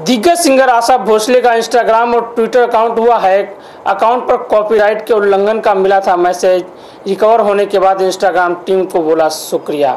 दिग्गज सिंगर आशा भोसले का इंस्टाग्राम और ट्विटर अकाउंट हुआ हैक अकाउंट पर कॉपीराइट के उल्लंघन का मिला था मैसेज। रिकवर होने के बाद इंस्टाग्राम टीम को बोला शुक्रिया।